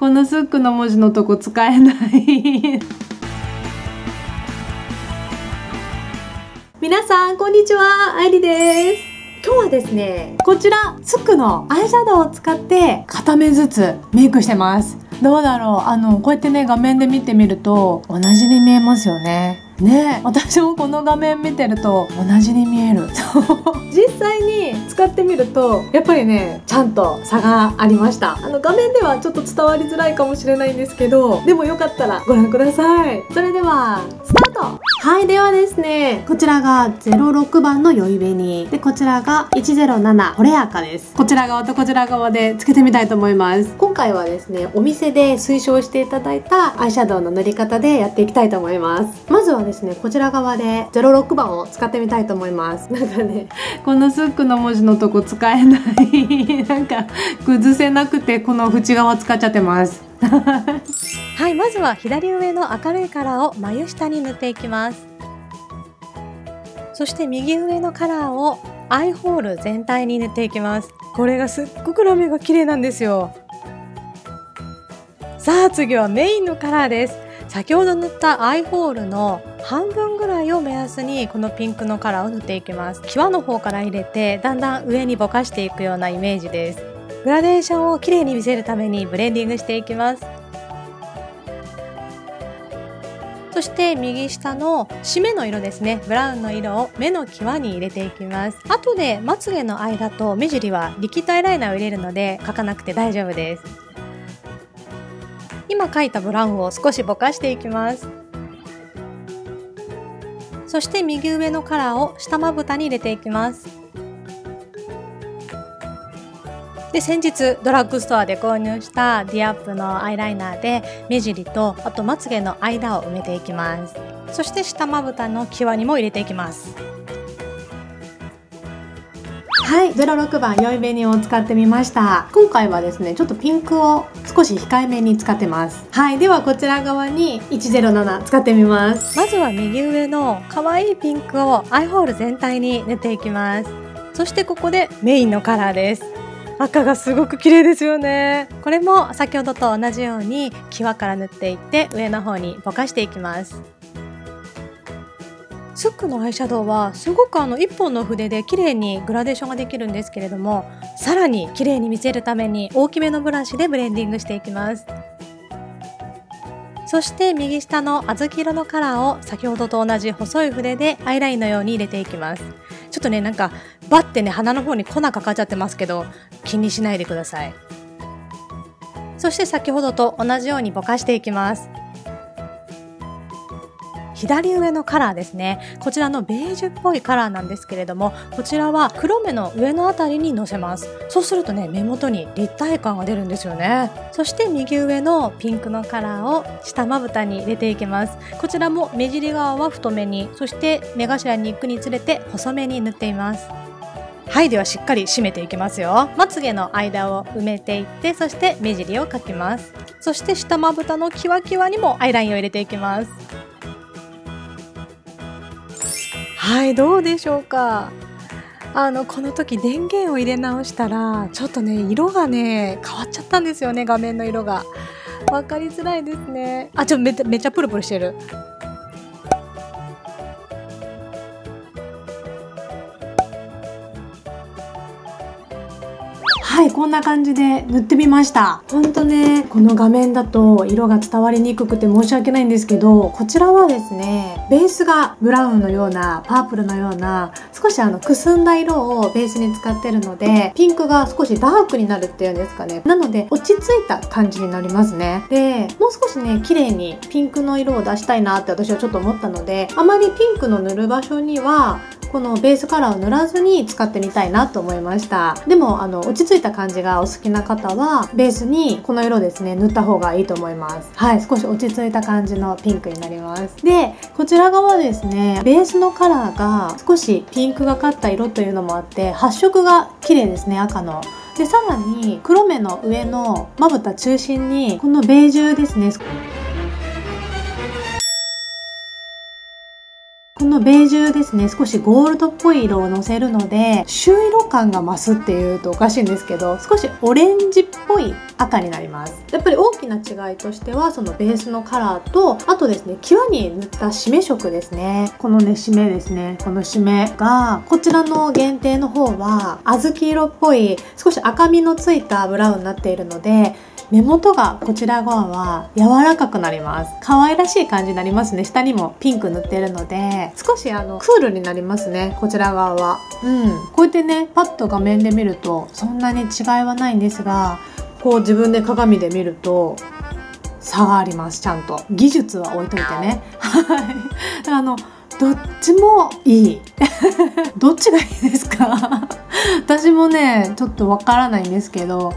このスックの文字のとこ使えない。皆さんこんにちは。あいりです。今日はですねこちらスックのアイシャドウを使って片目ずつメイクしてます。どうだろう。あのこうやってね画面で見てみると同じに見えますよね。ね私もこの画面見てると同じに見える。実際に使ってみるとやっぱりねちゃんと差がありました。あの画面ではちょっと伝わりづらいかもしれないんですけどでもよかったらご覧ください。それではスタート。はいではですねこちらが06番の酔い紅でこちらが107これやかです。こちら側とこちら側でつけてみたいと思います。今回はですねお店で推奨していただいたアイシャドウの塗り方でやっていきたいと思います。まずはですねこちら側で06番を使ってみたいと思います。なんかねこのスックの文字のとこ使えない。なんか崩せなくてこの縁側使っちゃってます。はいまずは左上の明るいカラーを眉下に塗っていきます。そして右上のカラーをアイホール全体に塗っていきます。これがすっごくラメが綺麗なんですよ。さあ次はメインのカラーです。先ほど塗ったアイホールの半分ぐらいを目安にこのピンクのカラーを塗っていきます。際の方から入れてだんだん上にぼかしていくようなイメージです。グラデーションを綺麗に見せるためにブレンディングしていきます。そして右下の締めの色ですね。ブラウンの色を目の際に入れていきます。後でまつげの間と目尻はリキッドアイライナーを入れるので描かなくて大丈夫です。今描いたブラウンを少しぼかしていきます。そして右上のカラーを下まぶたに入れていきます。で先日ドラッグストアで購入したディアップのアイライナーで目尻とあとまつげの間を埋めていきます。そして下まぶたの際にも入れていきます。はい06番酔い紅を使ってみました。今回はですねちょっとピンクを少し控えめに使ってます。はいではこちら側に107使ってみます。まずは右上の可愛いピンクをアイホール全体に塗っていきます。そしてここでメインのカラーです赤がすごく綺麗ですよね。これも先ほどと同じように際から塗っていって上の方にぼかしていきます。スックのアイシャドウはすごくあの1本の筆で綺麗にグラデーションができるんですけれどもさらに綺麗に見せるために大きめのブラシでブレンディングしていきます。そして右下の小豆色のカラーを先ほどと同じ細い筆でアイラインのように入れていきますちょっとねなんかバッてね鼻の方に粉かかっちゃってますけど気にしないでください。そして先ほどと同じようにぼかしていきます。左上のカラーですね。こちらのベージュっぽいカラーなんですけれどもこちらは黒目の上のあたりにのせます。そうするとね目元に立体感が出るんですよね。そして右上のピンクのカラーを下まぶたに入れていきます。こちらも目尻側は太めにそして目頭に行くにつれて細めに塗っています。はいではしっかり締めていきますよ。まつげの間を埋めていってそして目尻を描きます。そして下まぶたのキワキワにもアイラインを入れていきます。はいどうでしょうか。あのこの時電源を入れ直したらちょっとね色がね変わっちゃったんですよね画面の色が。分かりづらいですね。あちょめめっちゃプルプルしてる。はいこんな感じで塗ってみました。ほんとねこの画面だと色が伝わりにくくて申し訳ないんですけどこちらはですねベースがブラウンのようなパープルのような少しあのくすんだ色をベースに使ってるのでピンクが少しダークになるっていうんですかね。なので落ち着いた感じになりますね。でもう少しね綺麗にピンクの色を出したいなって私はちょっと思ったのであまりピンクの塗る場所にはこのベースカラーを塗らずに使ってみたいなと思いました。でもあの落ち着いた感じがお好きな方はベースにこの色ですね塗った方がいいと思います。はい少し落ち着いた感じのピンクになります。でこちら側ですねベースのカラーが少しピンクがかった色というのもあって発色が綺麗ですね赤の。でさらに黒目の上のまぶた中心にこのベージュですね。のベージュですね少しゴールドっぽい色をのせるので朱色感が増すっていうとおかしいんですけど少しオレンジっぽい赤になります。やっぱり大きな違いとしてはそのベースのカラーとあとですね際に塗った締め色ですね。このね締めですね。この締めがこちらの限定の方は小豆色っぽい少し赤みのついたブラウンになっているので目元がこちら側は柔らかくなります。可愛らしい感じになりますね。下にもピンク塗ってるので少しあのクールになりますね。こちら側は。うん。こうやってねパッと画面で見るとそんなに違いはないんですがこう自分で鏡で見ると差がありますちゃんと。技術は置いといてね。はい。あのどっちもいい。どっちがいいですか？私もねちょっとわからないんですけど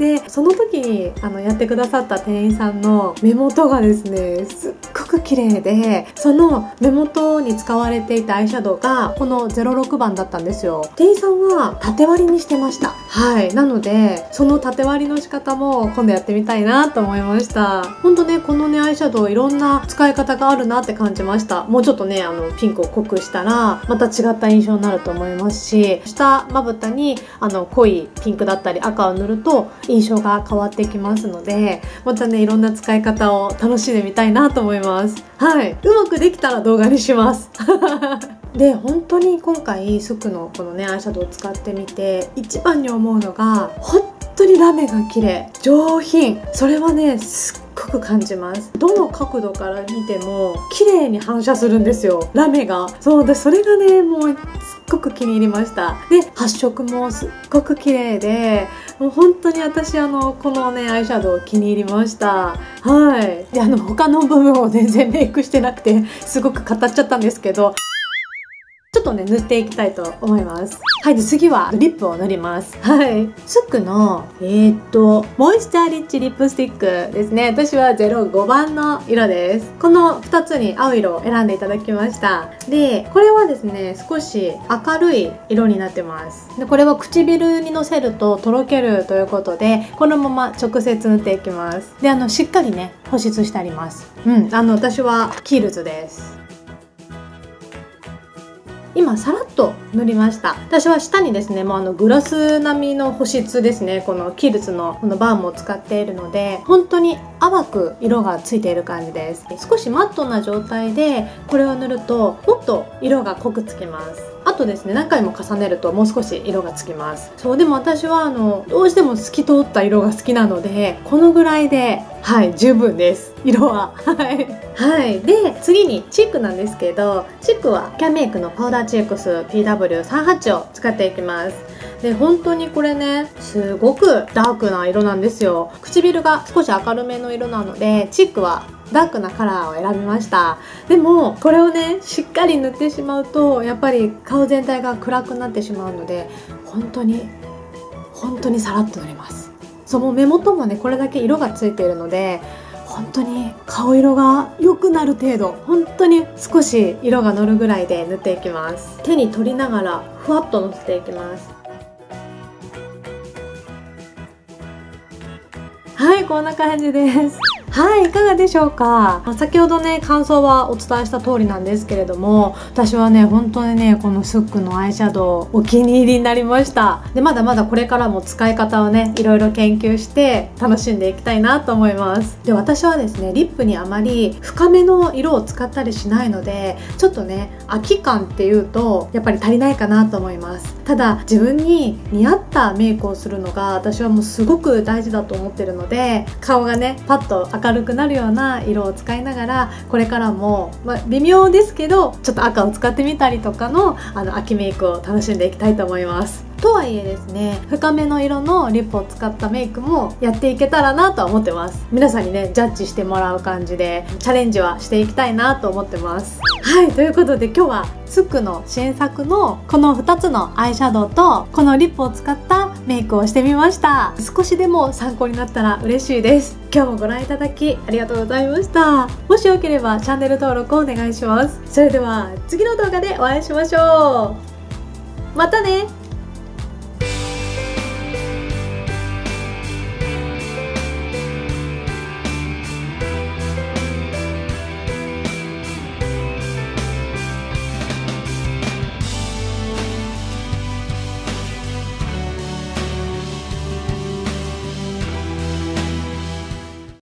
でその時にあのやってくださった店員さんの目元がですねすっごく綺麗でその目元に使われていたアイシャドウがこの06番だったんですよ。店員さんは縦割りにしてました。はい。なのでその縦割りの仕方も今度やってみたいなと思いました。ほんとねこのねアイシャドウいろんな使い方があるなって感じました。もうちょっとねあのピンクを濃くしたらまた違った印象になると思いますし下まぶたにあの濃いピンクだったり赤を塗ると印象が変わってきますのでまたねいろんな使い方を楽しんでみたいなと思います。はい。うまくできたら動画にします。で本当に今回スクのこのねアイシャドウを使ってみて一番に思うのが本当にラメが綺麗。上品。それはねすっごく感じます。どの角度から見ても綺麗に反射するんですよ。ラメが。そうでそれがねもうすっごく気に入りました。で発色もすっごく綺麗でもう本当に私あのこのねアイシャドウ気に入りました。はい。であの他の部分を全然メイクしてなくてすごく語っちゃったんですけど。ちょっとね塗っていきたいと思います。はいで次はリップを塗ります。はい。 SUQQU のえー、っとモイスチャーリッチリップスティックですね。私は05番の色です。この2つに合う色を選んでいただきました。でこれはですね少し明るい色になってます。でこれは唇にのせるととろけるということでこのまま直接塗っていきます。であのしっかりね保湿してあります。うんあの私はキールズです。今さらっと塗りました。私は下にですねもうあのグラス並みの保湿ですねこのキルツのこのバームを使っているので本当に淡く色がついている感じです。少しマットな状態でこれを塗るともっと色が濃くつきます。あとですね何回も重ねるともう少し色がつきます。そうでも私はあのどうしても透き通った色が好きなのでこのぐらいではい十分です。色は。はい。はい。で次にチークなんですけどチークはキャンメイクのパウダーチークス PW38 を使っていきます。で本当にこれねすごくダークな色なんですよ。唇が少し明るめの色なのでチークはダークなカラーを選びました。でもこれをねしっかり塗ってしまうとやっぱり顔全体が暗くなってしまうので本当に本当にさらっと塗ります。その目元もねこれだけ色がついているので本当に顔色が良くなる程度本当に少し色が乗るぐらいで塗っていきます。手に取りながらふわっとのせていきます。はいこんな感じです。はいいかがでしょうか？先ほどね感想はお伝えした通りなんですけれども私はね本当にねこのスックのアイシャドウお気に入りになりました。でまだまだこれからも使い方をねいろいろ研究して楽しんでいきたいなと思います。で私はですねリップにあまり深めの色を使ったりしないのでちょっとね空き感っていうとやっぱり足りないかなと思います。ただ自分に似合ったメイクをするのが私はもうすごく大事だと思ってるので顔がねパッと明るくなるような色を使いながらこれからも、まあ、微妙ですけどちょっと赤を使ってみたりとかのあの秋メイクを楽しんでいきたいと思います。とはいえですね深めの色のリップを使ったメイクもやっていけたらなとは思ってます。皆さんにねジャッジしてもらう感じでチャレンジはしていきたいなと思ってます。はいということで今日はスクの新作のこの2つのアイシャドウとこのリップを使ったメイクをしてみました。少しでも参考になったら嬉しいです。今日もご覧いただきありがとうございました。もしよければチャンネル登録をお願いします。それでは次の動画でお会いしましょう。またね。